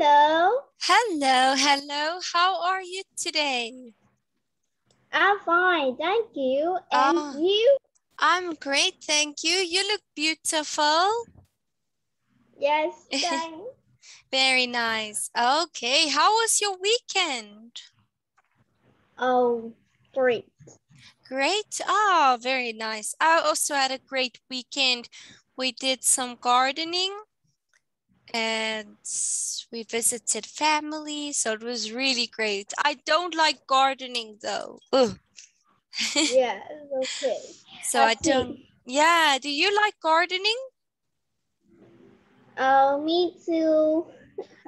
Hello. Hello, hello. How are you today? I'm fine, thank you. And Oh. you? I'm great, thank you. You look beautiful. Yes, thanks. Very nice. Okay, how was your weekend? oh, great. Great. Oh, very nice. I also had a great weekend. We did some gardening and we visited family, so it was really great. I don't like gardening though. Ugh. Yes, okay. so I see. don't. Yeah, do you like gardening? Oh, me too.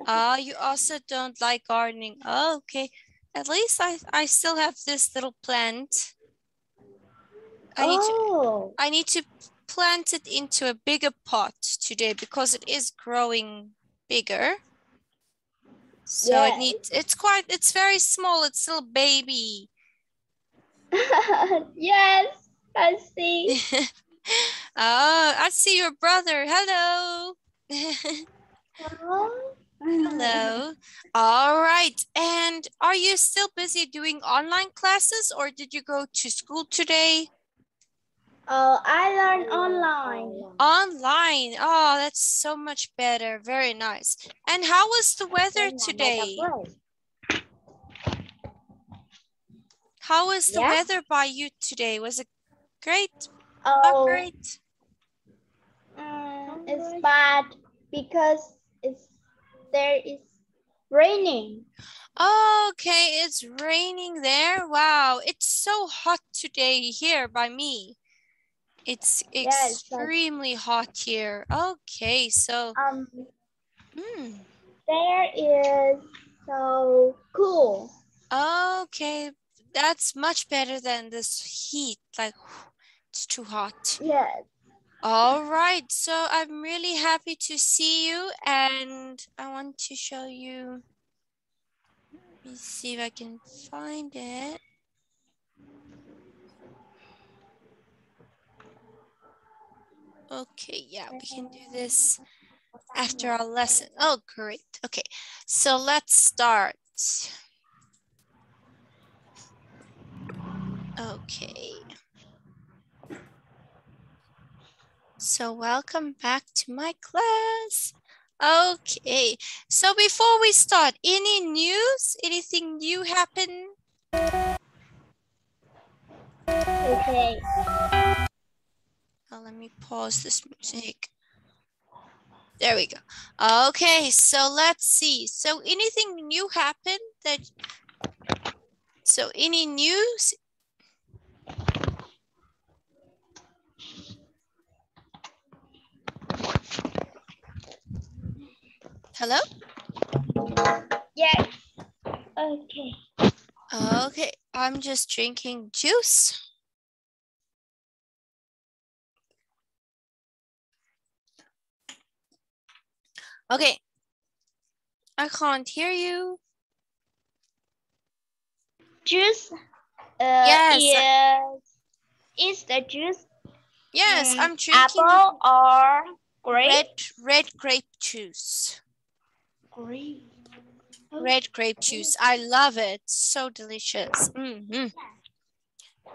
Ah, you also don't like gardening. Oh, okay. At least I I still have this little plant. I need to oh, I need to plant it into a bigger pot today because it is growing bigger. So it needs it's quite it's very small. It's still a baby. yes, I see. oh, I see your brother. Hello. Oh. Hello. All right. And are you still busy doing online classes or did you go to school today? Oh, I learn online. Online. Oh, that's so much better. Very nice. And how was the weather today? How was the Yeah. weather by you today? Was it great? Not Oh, great. mm, it's bad because it's there is raining. Okay, it's raining there. Wow, it's so hot today here by me. It's extremely hot here. Okay, so Um, hmm, there is so cool. okay, that's much better than this heat. Like it's too hot. Yes. All right, so I'm really happy to see you, and I want to show you. Let me see if I can find it. Okay, yeah, we can do um, this after our um, lesson. Oh, great. Okay, so let's start. Okay. So welcome back to my class. Okay, so before we start, any news? Anything new happen? Okay. Oh, let me pause this music. There we go. Okay, so let's see. So anything new happened that, so any news? Hello? Yes. Okay. Okay, I'm just drinking juice. Okay. I can't hear you. Juice. Uh, Yes. Is, is the juice Yes, mm, I'm drinking apple or grape? red red grape juice. Grape. Red grape juice. I love it. So delicious. Mm -hmm.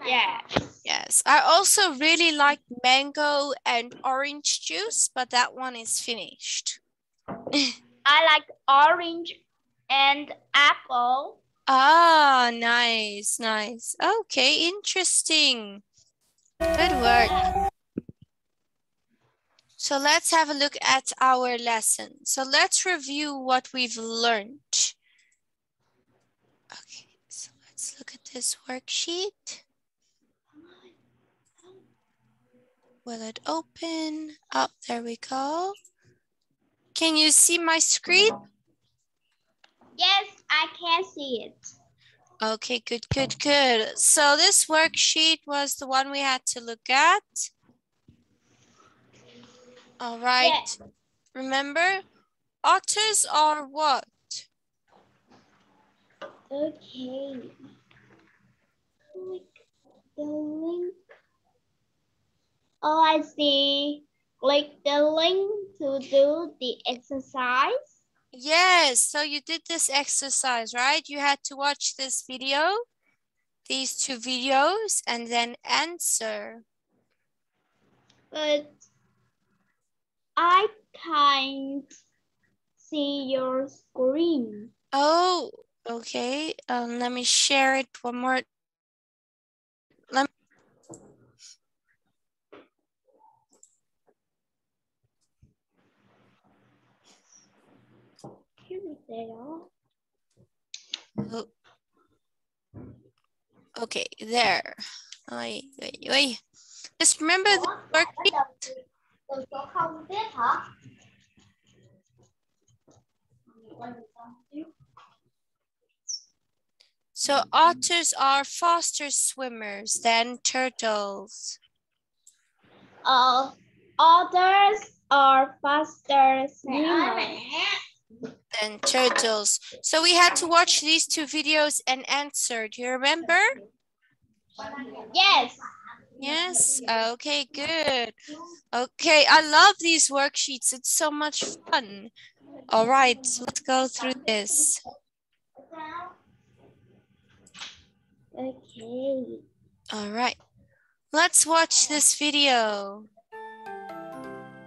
Yeah. Yes. I also really like mango and orange juice, but that one is finished. I like orange and apple. Ah, nice, nice. Okay, interesting. Good work. So let's have a look at our lesson. So let's review what we've learned. Okay, so let's look at this worksheet. Will it open? Oh, there we go. Can you see my screen? Yes, I can see it. Okay, good, good, good. So this worksheet was the one we had to look at. All right. Yes. Remember, otters are what? Okay. Click the link. Oh, I see. Click the link to do the exercise. Yes, so you did this exercise, right? You had to watch this video, these two videos, and then answer. But I can't see your screen. Oh, okay. Um, let me share it one more. Here they are. Oh. Okay, there. Oi, oi, oi. Just remember the worksheet. Từ số 0 tiếp hả? So otters are faster swimmers than turtles. Uh, others are faster swimmers. Than turtles. So we had to watch these two videos and answer. Do you remember? Yes. Yes. Okay, good. Okay, I love these worksheets. It's so much fun. All right, let's go through this. Okay. All right. Let's watch this video.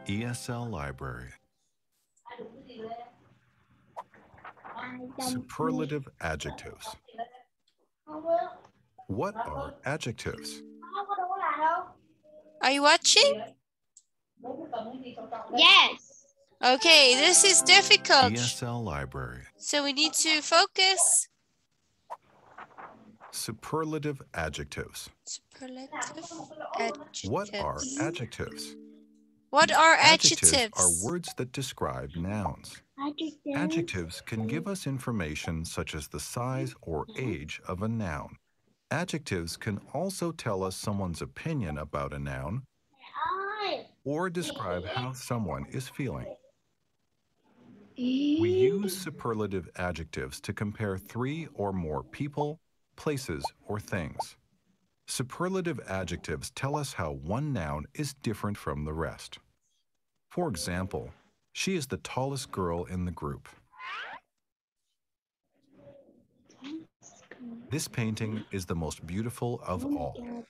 ESL Library. I don't Superlative adjectives. What are adjectives? Are you watching? Yes. Okay, this is difficult. ESL Library. So we need to focus. Superlative adjectives. Superlative adjectives. What are adjectives? What are adjectives? are words that describe nouns. Adjectives. Adjectives can give us information such as the size or mm-hmm. age of a noun. Adjectives can also tell us someone's opinion about a noun or describe how someone is feeling. We use superlative adjectives to compare three or more people, places, or things. Superlative adjectives tell us how one noun is different from the rest. For example, she is the tallest girl in the group. This painting is the most beautiful of oh all.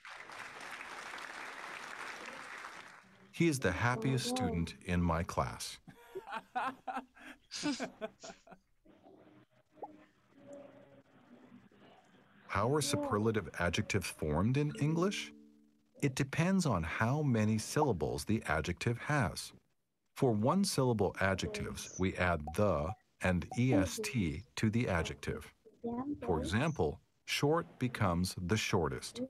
He is the happiest student in my class. How are superlative adjectives formed in English? It depends on how many syllables the adjective has. For one syllable adjectives, we add the and est to the adjective. For example, short becomes the shortest.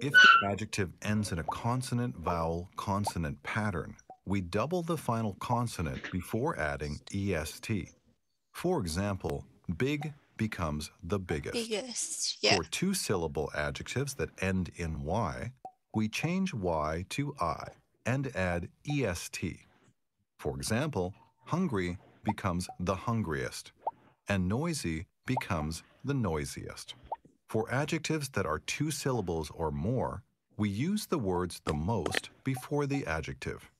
If the adjective ends in a consonant vowel consonant pattern, we double the final consonant before adding est. For example, big becomes the biggest. Biggest. Yeah. For two syllable adjectives that end in y, we change y to i and add est. For example, hungry becomes the hungriest, and noisy becomes the noisiest. For adjectives that are two syllables or more, we use the words the most before the adjective.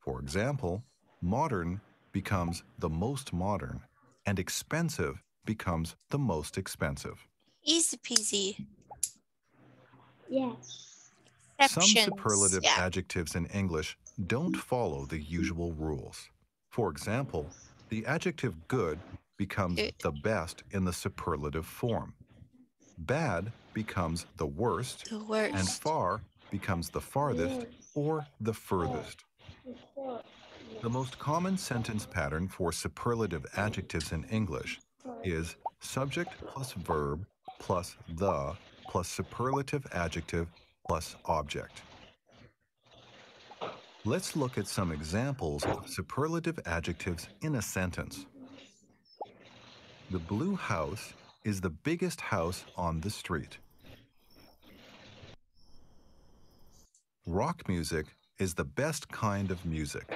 For example, modern becomes the most modern, and expensive becomes the most expensive. Easy peasy. Yes. Some superlative Yeah. adjectives in English don't follow the usual rules. For example, the adjective good becomes the best in the superlative form. Bad becomes the worst, The worst. and far becomes the farthest or the furthest. The most common sentence pattern for superlative adjectives in English is subject plus verb plus the plus superlative adjective plus object. Let's look at some examples of superlative adjectives in a sentence. The blue house is the biggest house on the street. Rock music is the best kind of music.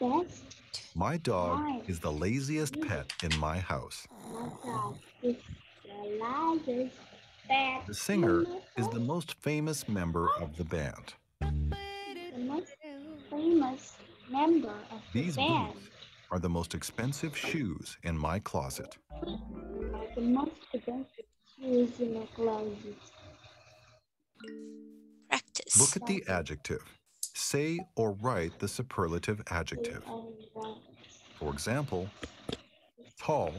Best My dog Why? is the laziest pet in my house. massage is the largest bed. The singer is the most famous member of the band. the most famous member of the These band. boots are the most expensive shoes in my closet. the most expensive shoes in my closet. Practice. Look at the adjective. Say or write the superlative adjective. For example, tall,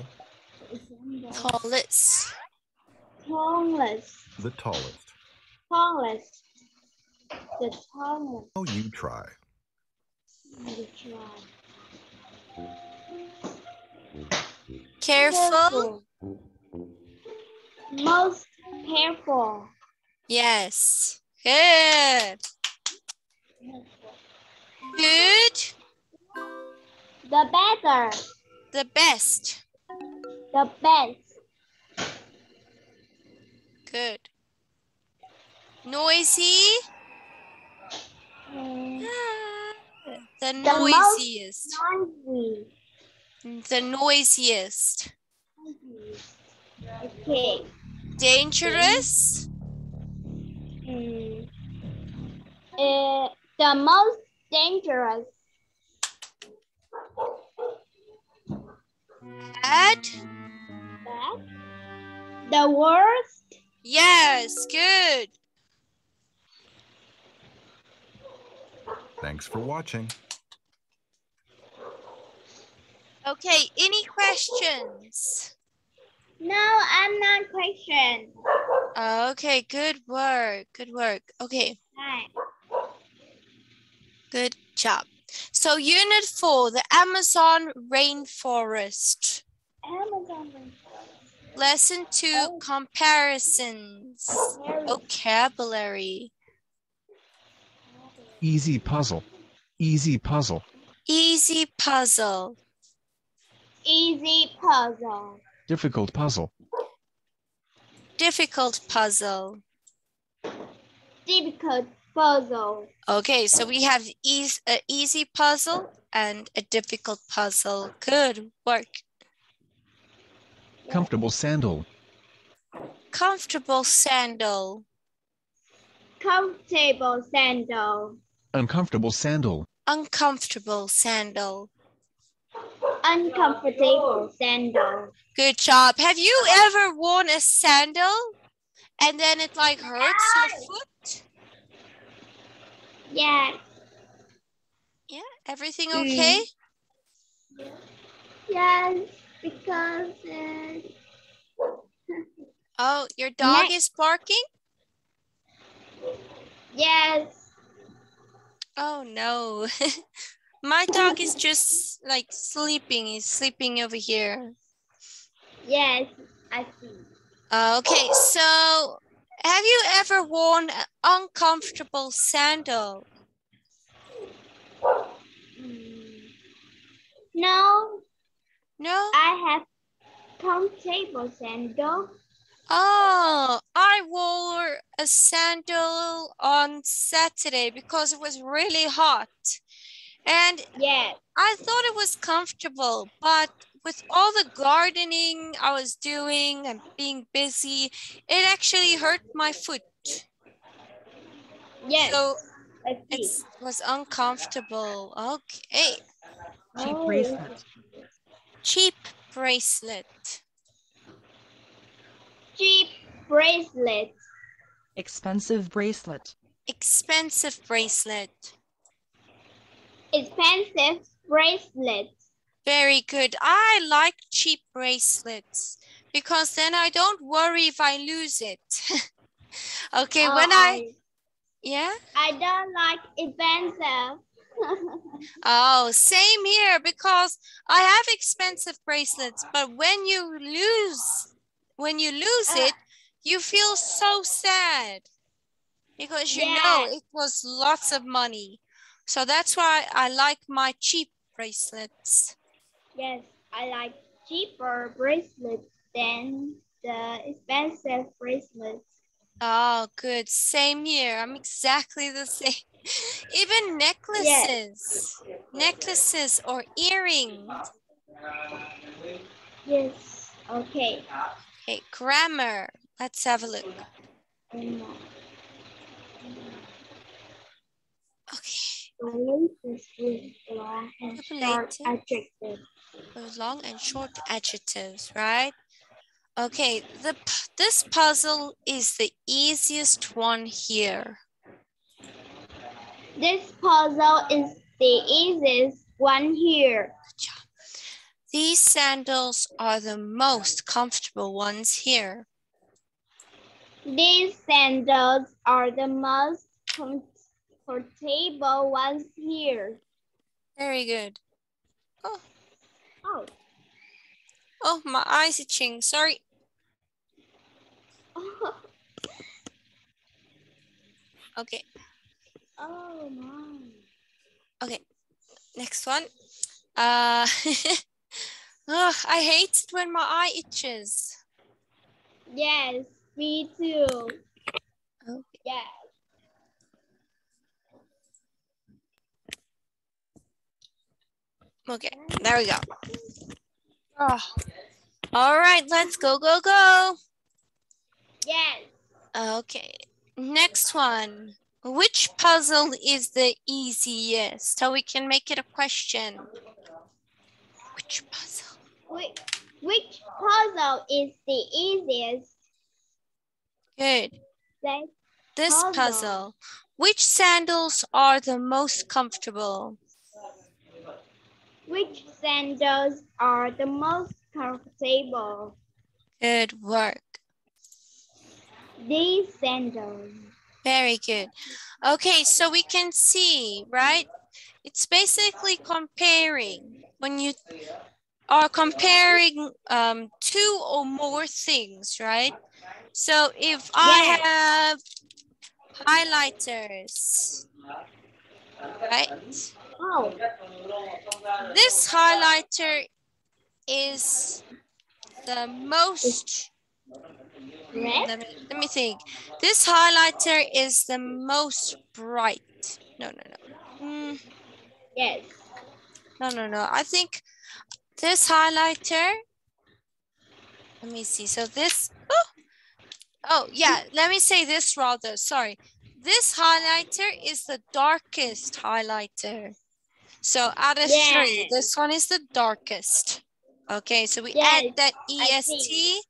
Tallest. Tallest. the tallest. Tallest. The tallest. Oh, you try. The try. Careful. Most careful. Yes. Good. Good. The better. The best. The best. Good. Noisy. Mm, The most- noisiest. Noisy. The noisiest. Okay. Dangerous. Mm. Uh, the most dangerous. Bad. Bad. The worst. Yes. Good. Thanks for watching. Okay. Any questions? No, I'm not question. Okay. Good work. Good work. Okay. Hi. Good job. So unit four, the Amazon rainforest. Amazon rainforest. Lesson two, Oh. comparisons. Vocabulary. Easy puzzle. Easy puzzle. Easy puzzle. easy puzzle. Difficult puzzle. Difficult puzzle. Difficult puzzle. Okay, so we have eas a easy puzzle and a difficult puzzle. Good work. Comfortable sandal. Comfortable sandal. Comfortable sandal. Uncomfortable sandal. Uncomfortable sandal. Uncomfortable sandal. Good job. Have you ever worn a sandal and then it like hurts your foot? Yeah. Yeah, everything Mm. okay? Yes, because uh, Oh, your dog Ne- is barking? yes, Oh no. My dog is just like sleeping. He's sleeping over here. yes, I see. Uh, Okay, so have you ever worn an uncomfortable sandal? Mm. No, No? I have comfortable sandal. Oh, I wore a sandal on Saturday because it was really hot. And yeah, I thought it was comfortable, but with all the gardening I was doing and being busy, it actually hurt my foot. yes, So it was uncomfortable. Okay. Cheap Oh, bracelet. Cheap bracelet. Cheap bracelet. Expensive bracelet. Expensive bracelet. Expensive bracelet. Very good. I like cheap bracelets because then I don't worry if I lose it. okay, Oh, when I, yeah. I don't like expensive. Oh, same here because I have expensive bracelets, but when you lose, when you lose it, you feel so sad because you know it was lots of money. So that's why I like my cheap bracelets. yes, I like cheaper bracelets than the expensive bracelets. Oh, good. Same here. I'm exactly the same. Even necklaces, necklaces or earrings. Yes, okay. Okay, grammar. Let's have a look. Okay. Long and short adjectives. Long and short adjectives, right? Okay, the this puzzle is the easiest one here. This puzzle is the easiest one here. These sandals are the most comfortable ones here. These sandals are the most comfortable ones here. Very good. Oh, Oh, oh my eyes itching. Sorry. Okay, oh my. okay. Next one. Uh, oh, I hate it when my eye itches. Yes, me too. Okay. Yes. Okay, there we go. Oh. All right, let's go, go, go. Yes. Okay, next one. Which puzzle is the easiest? So we can make it a question. Which puzzle? Which, which puzzle is the easiest? Good. That This Puzzle. puzzle. Which sandals are the most comfortable? which sandals are the most comfortable? Good work. These sandals. Very good. Okay, so we can see, right? It's basically comparing. When you are comparing um, two or more things, right? So if I have highlighters, right? Oh, This highlighter is the most red? let me, let me think. This highlighter is the most bright. No, no, no. Mm, Yes. no, no, no. I think this highlighter. Let me see. So this. Oh, oh yeah. Let me say this rather. Sorry. This highlighter is the darkest highlighter. So out of three, this one is the darkest. Okay, so we Yes, add that EST.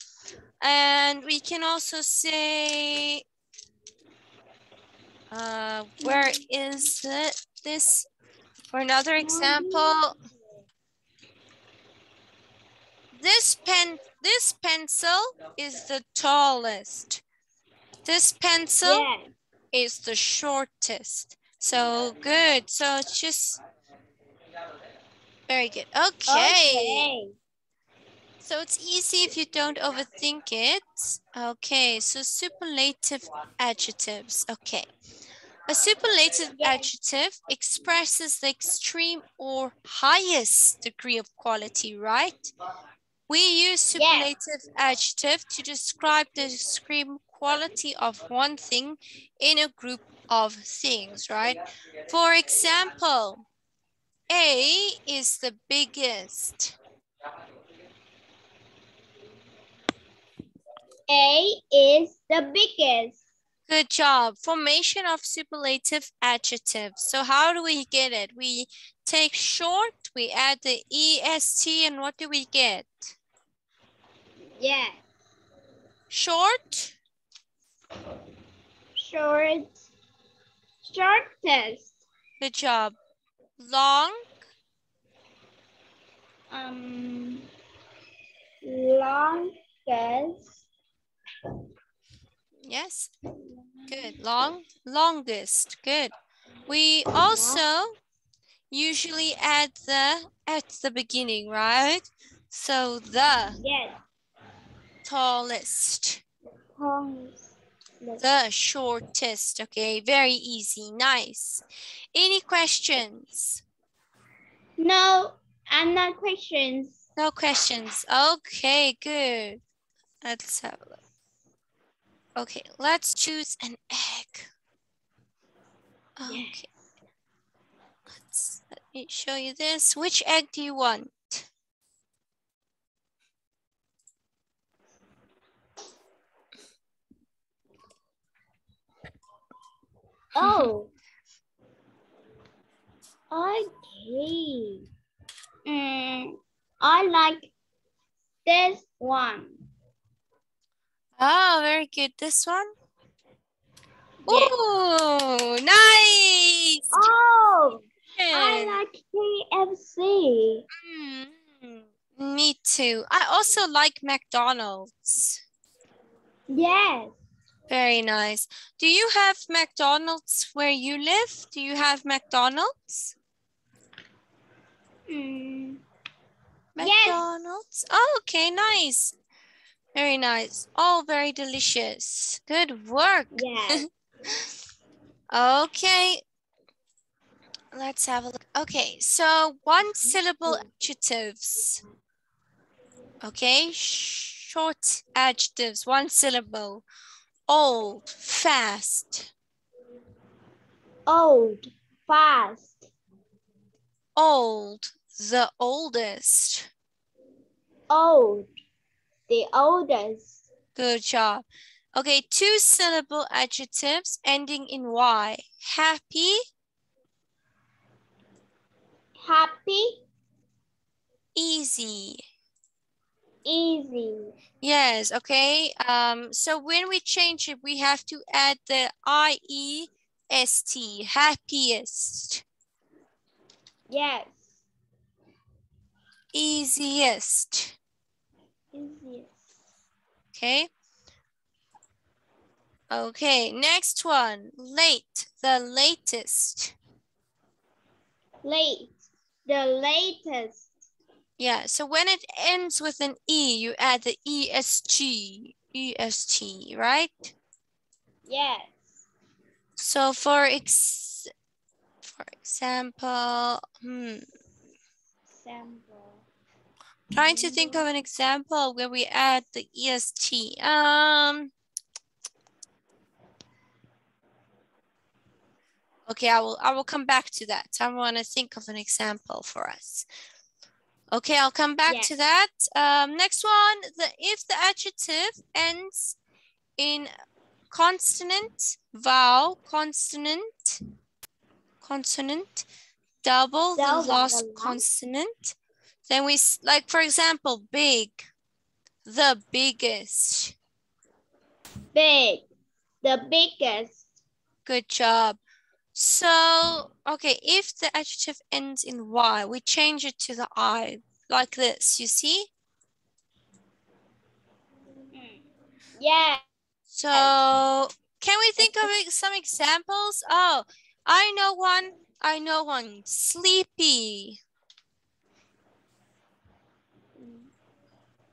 And we can also say, uh, where is it? This, for another example, this pen, this pencil is the tallest. This pencil Yes. is the shortest. So good. So it's just very good. Okay. Okay. So it's easy if you don't overthink it. Okay, so superlative adjectives. Okay. A superlative adjective expresses the extreme or highest degree of quality, right? We use superlative adjective to describe the extreme quality of one thing in a group of things, right? For example, A is the biggest. A is the biggest. Good job. Formation of superlative adjectives. So how do we get it? We take short, we add the EST, and what do we get? Yeah. Short, Short. Shortest. good job. Long, Um. Longest. Yes, good. Long, longest, good. We also usually add the at the beginning, right? So the Yes. tallest. Longest. The shortest. Okay, very easy. Nice. Any questions? No, I'm not questions. No questions. Okay, good. Let's have a look. Okay, let's choose an egg. Okay. Let's let me show you this. Which egg do you want? Oh. Okay. Mm, I like this one. Oh, very good. This one? Yeah. Ooh, nice. Oh, Good. I like KFC. Mm, me too. I also like McDonald's. Yes. Very nice. Do you have McDonald's where you live? Do you have McDonald's? Mm, Yes. McDonald's? Oh, okay, nice. Very nice. All very delicious. Good work. yes. Okay. Let's have a look. Okay, so one mm-hmm. syllable adjectives. Okay, short adjectives, one syllable. Old, fast, Old, fast, old, the oldest. old, the oldest. Good job. Okay, two syllable adjectives ending in Y. Happy, Happy, easy. easy. Yes, okay. Um, so when we change it, we have to add the I-E-S-T, happiest, Yes. easiest, Easiest. okay? Okay, next one, late, the latest. Late, the latest. Yeah, so when it ends with an E, you add the E-S-G, E-S-T, right? Yes. So for ex, for example, hmm, Sample. Trying to think of an example where we add the EST. Um, okay, I will, I will come back to that. I want to think of an example for us. Okay, I'll come back Yes. to that. Um, next one, the if the adjective ends in consonant, vowel, consonant, consonant, double, the Double the last last. consonant, then we, like for example, big, the biggest. Big, the biggest. Good job. So, okay, if the adjective ends in Y, we change it to the I, like this, you see? Yeah. So, can we think of some examples? Oh, I know one. I know one. Sleepy.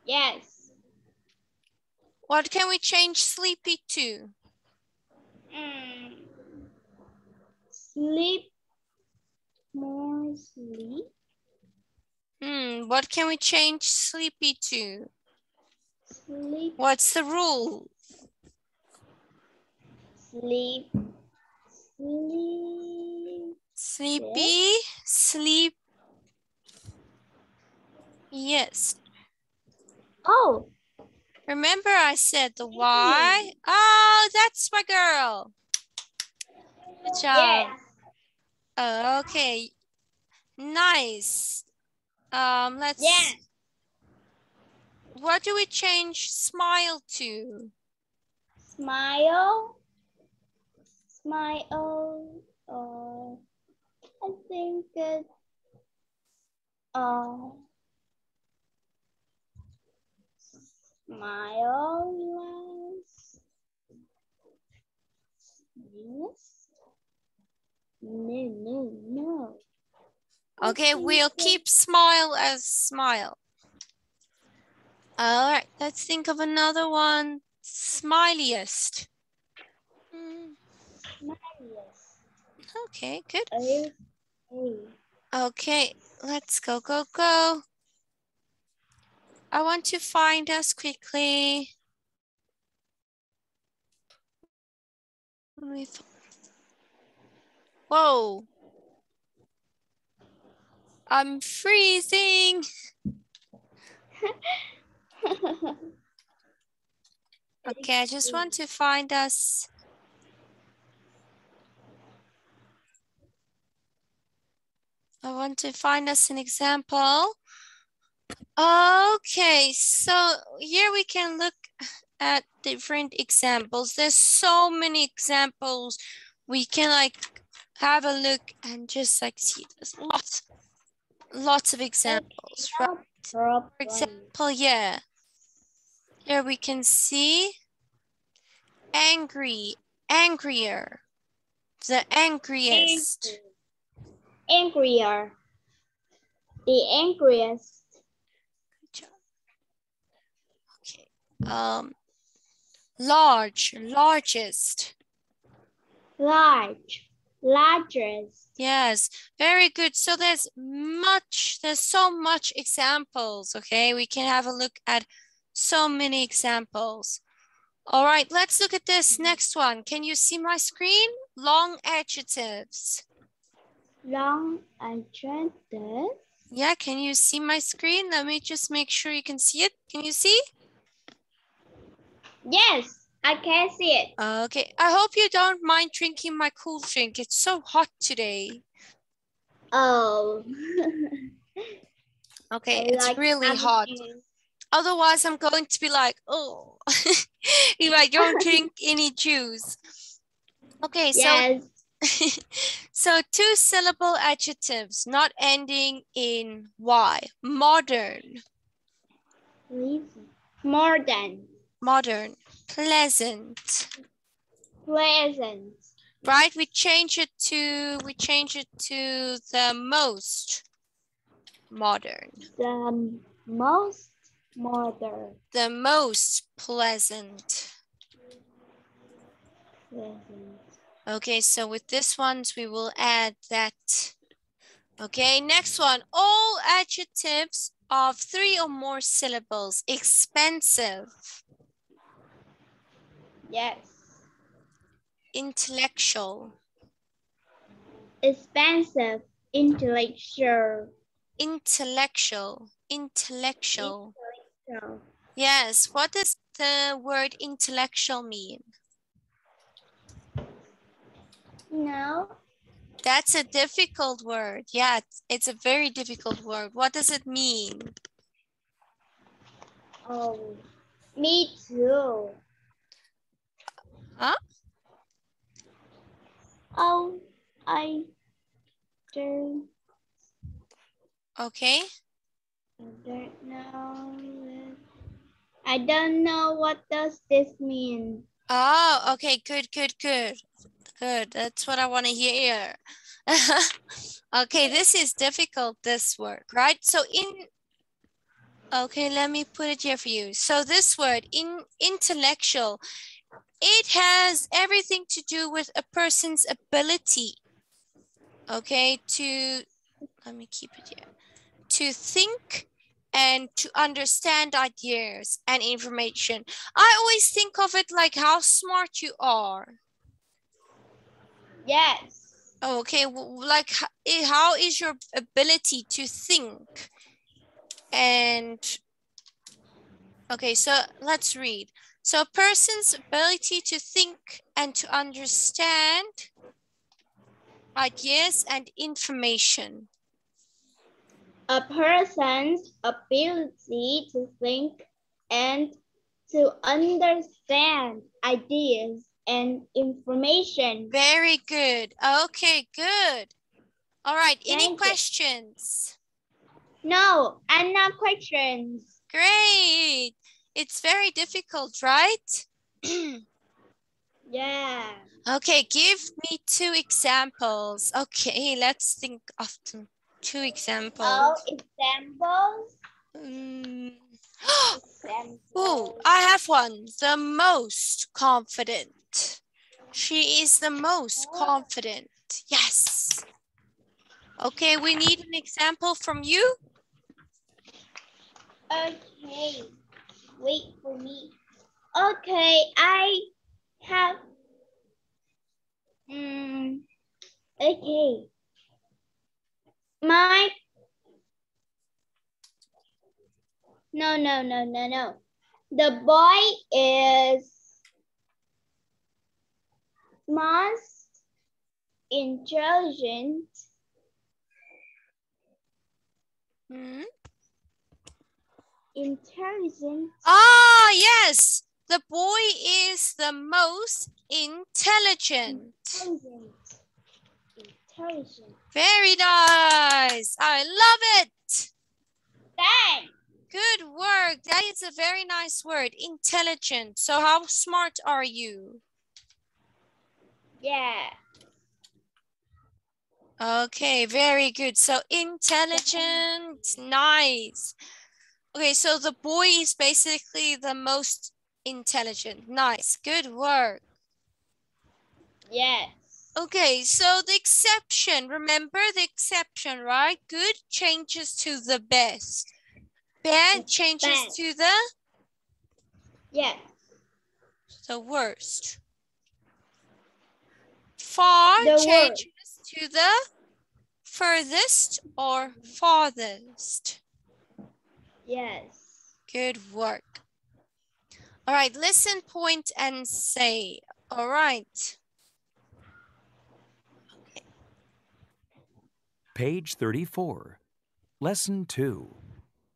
Yes. What can we change sleepy to? Mm. Sleep. More sleep. Hmm, what can we change sleepy to? Sleep. What's the rule? Sleep. Sleep. Sleepy, sleep. Yes. Oh, Remember I said the Y? Oh, that's my girl. Good job. yes. Oh, okay. Nice. Um, let's. Yes. What do we change smile to? Smile. Smile. Uh, I think it. Uh, smile. was- Yes. No, no, no. Okay, we'll keep smile as smile. All right, let's think of another one. Smiliest. Hmm, Yes. Okay, good. Okay, let's go, go, go. I want to find us quickly. Let me f- Whoa. I'm freezing. Okay, I just want to find us. I want to find us an example. Okay, so here we can look at different examples. There's so many examples. We can like have a look and just like see there's lots, lots of examples. right? For example, yeah. Here we can see angry, angrier, the angriest. Angrier. The angriest. Good job. Okay. Um, large, largest. Large. Largest. Yes, very good. So there's much, there's so much examples. Okay, we can have a look at so many examples. All right, let's look at this next one. Can you see my screen? Long adjectives. Long adjective. Yeah, can you see my screen? Let me just make sure you can see it. Can you see? Yes, I can see it. Okay, I hope you don't mind drinking my cool drink. It's so hot today. Oh. Okay, I it's like really hot. Otherwise, I'm going to be like, oh, if I don't drink any juice. Okay, so Yes. so two syllable adjectives not ending in Y. Modern, Pleasant. Modern, pleasant. Pleasant. Right? We change it to we change it to the most modern. The most modern. The most pleasant. Pleasant. Okay, so with this ones, we will add that. Okay, next one. All adjectives of three or more syllables. Expensive, Yes. intellectual, Expensive. Intellectual. intellectual, intellectual. So, Yes, what does the word intellectual mean? no. That's a difficult word. Yeah, it's- it's a very difficult word. What does it mean? Oh, me too. Huh? Oh, I don't, Okay. I don't know. I don't know what does this mean. Oh, okay, good, good, good. Good. That's what I want to hear. okay, this is difficult, this word, right? So in okay, let me put it here for you. So this word in intellectual, it has everything to do with a person's ability. Okay, to let me keep it here. To think and to understand ideas and information. I always think of it like how smart you are. Yes. Okay, like how is your ability to think? And okay, so let's read. So a person's ability to think and to understand ideas and information. A person's ability to think and to understand ideas and information. Very good. Okay, good. All right, any Thank you. questions? No, and no questions. Great. It's very difficult, right? Yeah. Okay, give me two examples. Okay, let's think of some- two examples. Oh, examples. Mm. Examples. Oh, I have one. The most confident. She is the most Oh. confident. Yes. Okay, we need an example from you. Okay. Wait for me. Okay, I have. Mm, okay. My. No, no, no, no, no. The boy is most intelligent Hmm? Intelligent. Ah, yes. The boy is the most intelligent. Intelligent. Intelligent. Very nice. I love it. Thanks. Good work. That is a very nice word. Intelligent. So how smart are you? Yeah. Okay, very good. So intelligent, nice. Okay, so the boy is basically the most intelligent. Nice, good work. Yes. Okay, so the exception, remember the exception, right? Good changes to the best. Bad changes Bad. to the, Yeah. the worst. Far The worst. changes to the furthest or farthest. Yes. Good work. All right, listen, point, and say. All right. Page 34. Lesson 2.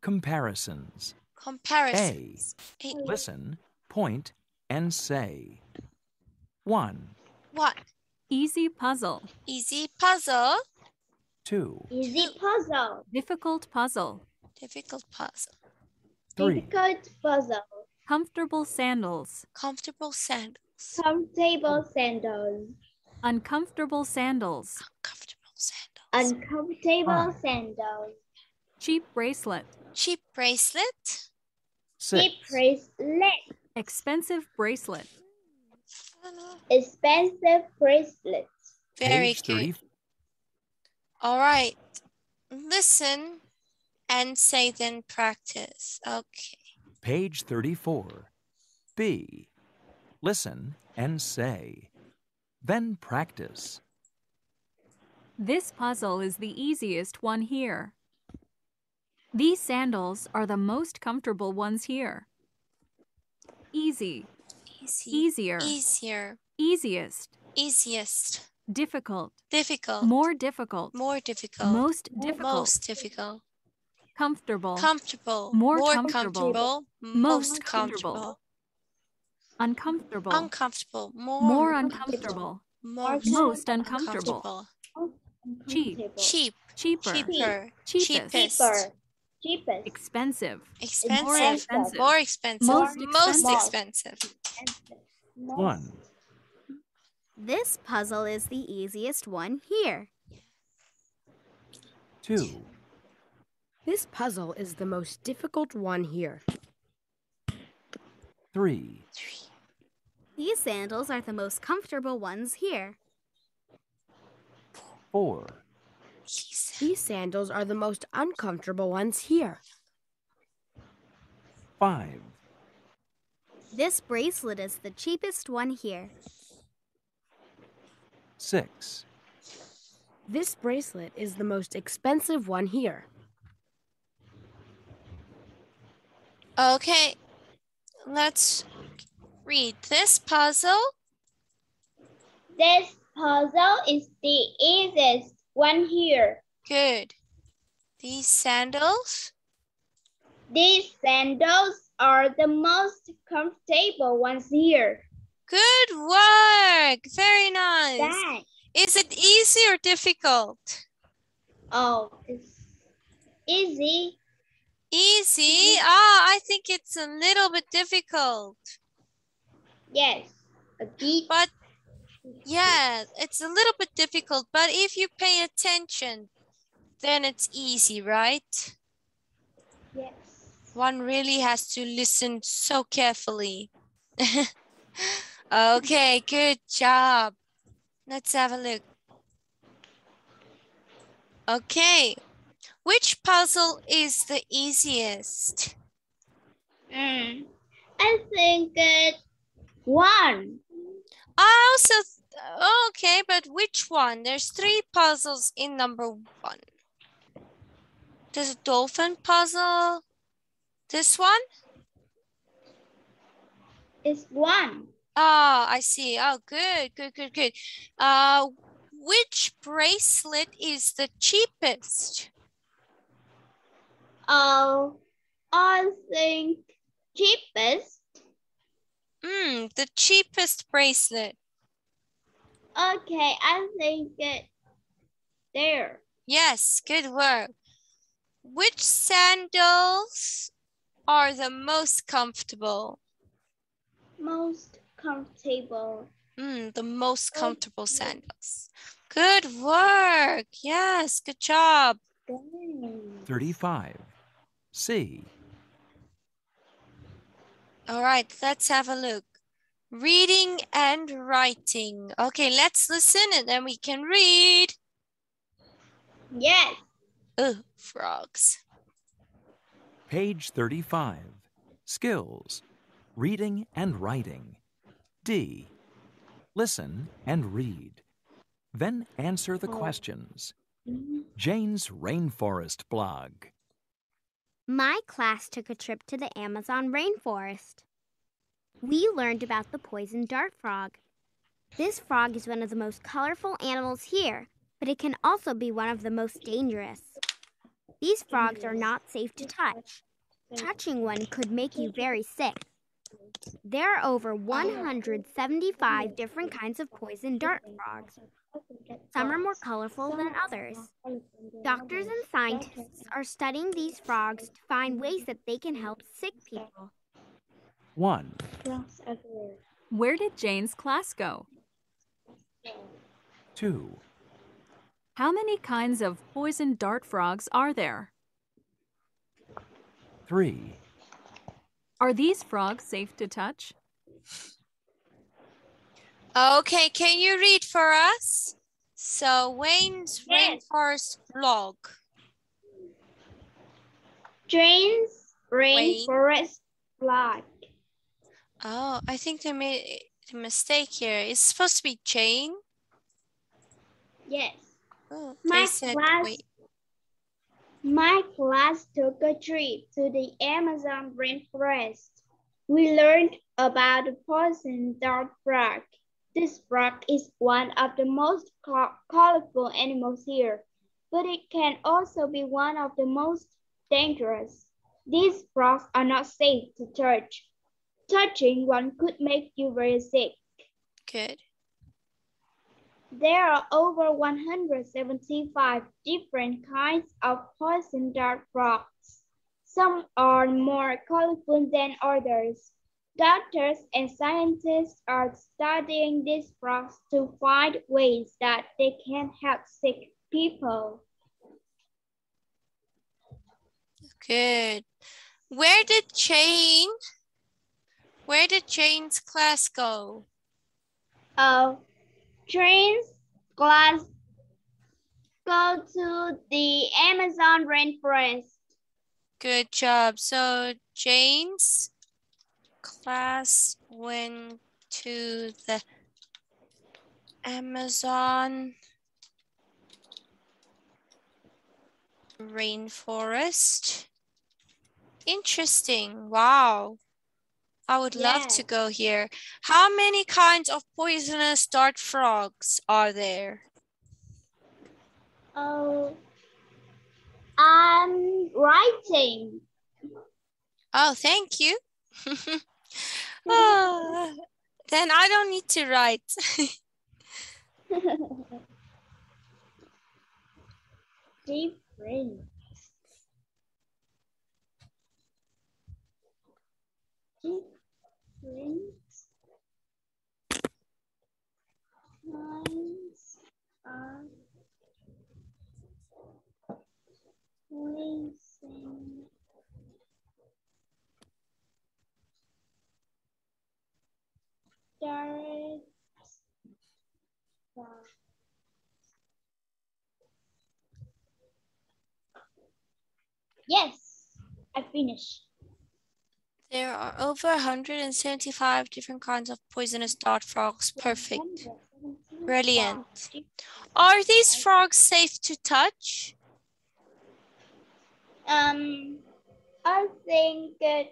Comparisons. Comparisons. A. Listen, point, and say. 1, What? Easy puzzle. Easy puzzle. 2, Easy puzzle. Difficult puzzle. Difficult puzzle. 3, Difficult puzzle. Comfortable sandals. Comfortable sandals. Comfortable sandals. Uncomfortable sandals. Comfortable sandals. Uncomfortable Five. sandals. Cheap bracelet. Cheap bracelet. 6, Cheap bracelet. Expensive bracelet. Expensive bracelet. Very page good. 30, All right. Listen and say then practice. Okay. page 34. B. Listen and say. Then practice. This puzzle is the easiest one here. These sandals are the most comfortable ones here. Easy, Easy. easier, Easier. easiest, Easiest. difficult, Difficult. more difficult, More difficult. most difficult, Most difficult. Comfortable, Comfortable. More comfortable. comfortable. Most Most comfortable. comfortable. uncomfortable, Uncomfortable. More, more uncomfortable, most, most uncomfortable, Cheap. Uncomfortable. cheap, cheaper, cheaper, cheapest, cheapest, Cheaper. Cheapest. expensive, expensive, more expensive, more expensive, Most most expensive. expensive. Expensive. 1, This puzzle is the easiest one here. 2, This puzzle is the most difficult one here. 3, These sandals are the most comfortable ones here. 4, These- These sandals are the most uncomfortable ones here. 5, This bracelet is the cheapest one here. 6, This bracelet is the most expensive one here. Okay, let's read this puzzle. This puzzle is the easiest one here. Good. These sandals, These sandals are the most comfortable ones here. good work. Very nice. Thanks. Is it easy or difficult? Oh, it's easy. Easy. Ah, I think it's a little bit difficult. Yes. A bit. But yeah, it's a little bit difficult. But if you pay attention, then it's easy, right? Yes. One really has to listen so carefully. okay, good job. Let's have a look. Okay, which puzzle is the easiest? Mm. I think it's one. I also, okay, but which one? There's three puzzles in number one. There's a dolphin puzzle. This one? It's one. Oh, I see. Oh, good, good, good, good. Uh, which bracelet is the cheapest? Oh, I think cheapest. Hmm, the cheapest bracelet. Okay, I think it there. Yes, good work. Which sandals are the most comfortable? Most comfortable. Mm, the most comfortable sandals. Good work. Yes, good job. 35. C. All right, let's have a look. Reading and writing. Okay, let's listen and then we can read. Yes. Ugh, frogs. Page 35. Skills. Reading and writing. D. Listen and read. Then answer the oh. questions. Mm-hmm. Jane's Rainforest blog. My class took a trip to the Amazon rainforest. We learned about the poison dart frog. This frog is one of the most colorful animals here, but it can also be one of the most dangerous. These frogs are not safe to touch. Touching one could make you very sick. There are over 175 different kinds of poison dart frogs. Some are more colorful than others. Doctors and scientists are studying these frogs to find ways that they can help sick people. 1. Where did Jane's class go? 2. How many kinds of poison dart frogs are there? 3. Are these frogs safe to touch? Okay, can you read for us? So Wayne's Yes. Rainforest blog. Jane's Wayne. rainforest blog. Oh, I think they made a mistake here. It's supposed to be Jane. Yes. Oh, My they said class- wait. My class took a trip to the Amazon rainforest. We learned about the poison dart frog. This frog is one of the most colorful animals here, but it can also be one of the most dangerous. These frogs are not safe to touch. Touching one could make you very sick. Good. There are over 175 different kinds of poison dart frogs. Some are more colorful than others. Doctors and scientists are studying these frogs to find ways that they can help sick people. Good. Where did Jane, where did Jane's class go? Uh, trains class go to the Amazon rainforest. Good job. So Jane's class went to the Amazon rainforest. Interesting. Wow. I would love to go here. How many kinds of poisonous dart frogs are there? Oh, I'm writing. Oh, thank you. Ah, then I don't need to write. Different. Different Yes, I finished. There are over 175 different kinds of poisonous dart frogs. Perfect. Brilliant. Are these frogs safe to touch? Um, I think that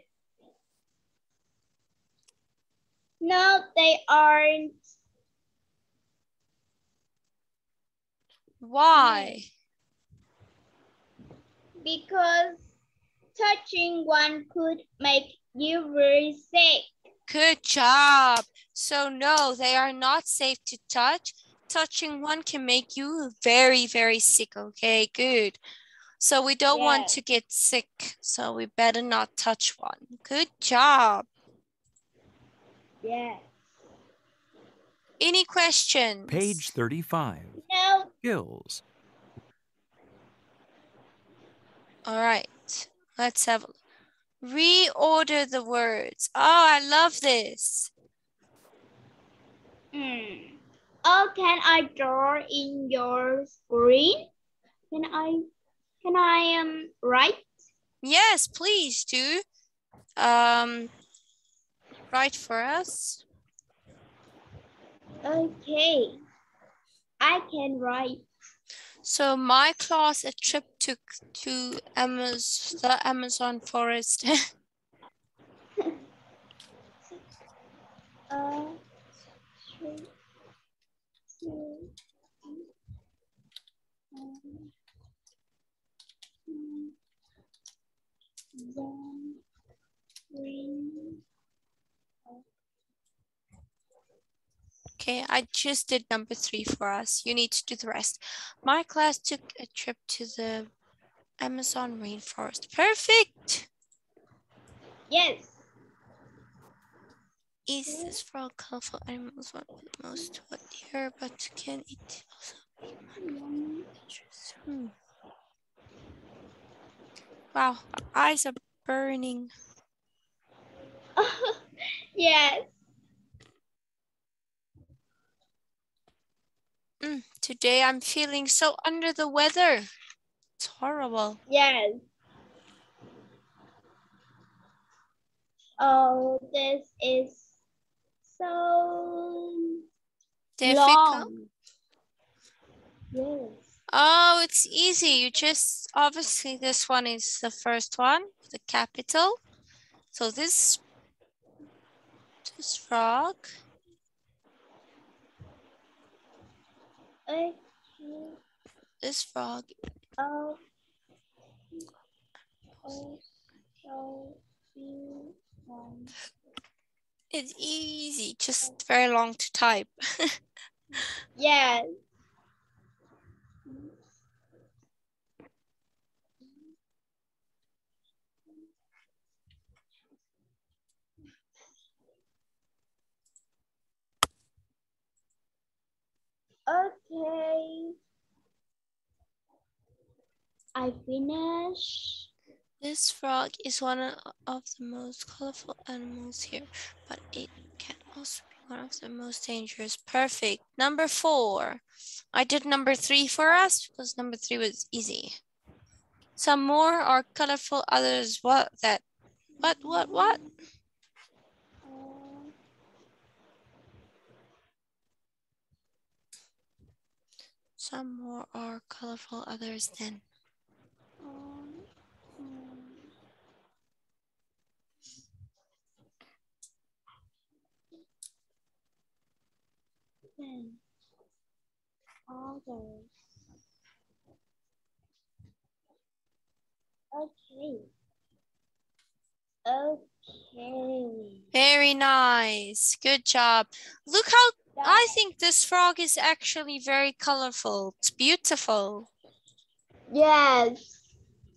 no, they aren't. Why? Because touching one could make you very sick. Good job. So no, they are not safe to touch. Touching one can make you very, very sick. Okay, good. So we don't want to get sick. So we better not touch one. Good job. Yes. Any questions? Page 35. No. Skills. All right, let's have a reorder the words. Oh, I love this. Hmm. Oh, can I draw in your screen? Can I, can I um write? Yes, please do. Um, write for us. Okay. I can write. So my class a trip to to Amaz the Amazon forest. Uh, three, two, um, mm, one, three. Okay, I just did number three for us. You need to do the rest. My class took a trip to the Amazon rainforest. Perfect. Yes. Is this for all colorful animals one with most what here, but can it also be one? Hmm. Wow, eyes are burning. yes. Mm, today I'm feeling so under the weather. It's horrible. Yes. Oh, this is so Difficult. long. Yes. Oh, it's easy. You just obviously this one is the first one, the capital. So this this frog. This frog. Oh. It's easy, just very long to type. Yes. Okay. I finish. This frog is one of the most colorful animals here, but it can also be one of the most dangerous. Perfect. Number four. I did number three for us because number three was easy. Some more are colorful, others what that what what what? Some more are colorful, others um, um, then others. Okay. Okay. Very nice. Good job. Look how I think this frog is actually very colorful. It's beautiful. Yes.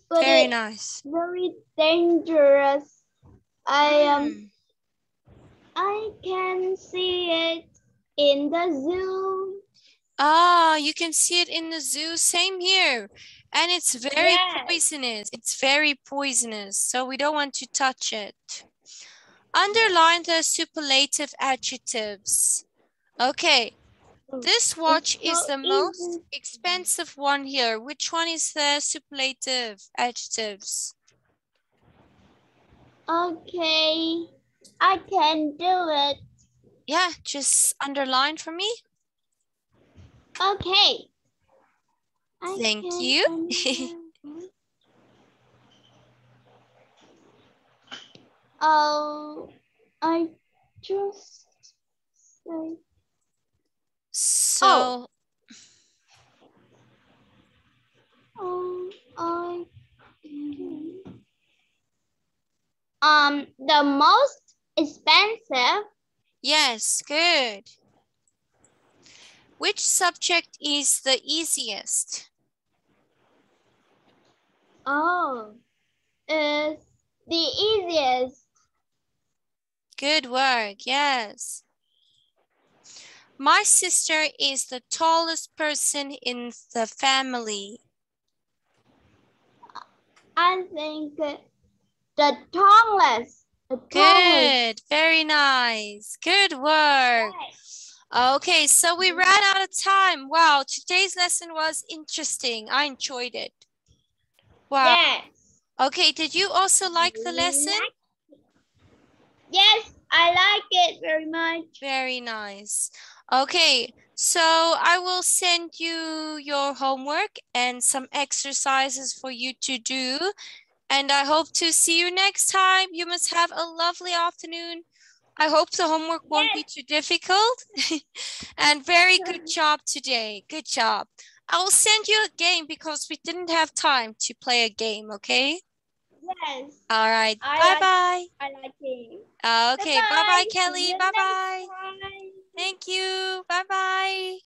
But Very nice. very dangerous. I um Mm. I can see it in the zoo. Ah, you can see it in the zoo. Same here. And it's very Yes. poisonous. It's very poisonous. So we don't want to touch it. Underline the superlative adjectives. Okay. Oh, this watch is the most expensive one here. Which one is the superlative adjectives? Okay. I can do it. Yeah, just underline for me. Okay. I Thank you. Oh, I just say So oh I Um, the most expensive. Yes, good. Which subject is the easiest? Oh, is the easiest. Good work, yes. My sister is the tallest person in the family. I think the tallest. The tallest. Good, very nice. Good work. Okay, so we ran out of time. Wow, today's lesson was interesting. I enjoyed it. Wow. Yes. Okay, did you also like the lesson? Yes, I like it very much. Very nice. Okay, so I will send you your homework and some exercises for you to do. And I hope to see you next time. You must have a lovely afternoon. I hope the homework won't be too difficult. and very good job today. Good job. I will send you a game because we didn't have time to play a game, okay? Yes. All right. Bye-bye. I like it. Okay, bye-bye. Kelly. Bye-bye. Thank you. Bye-bye.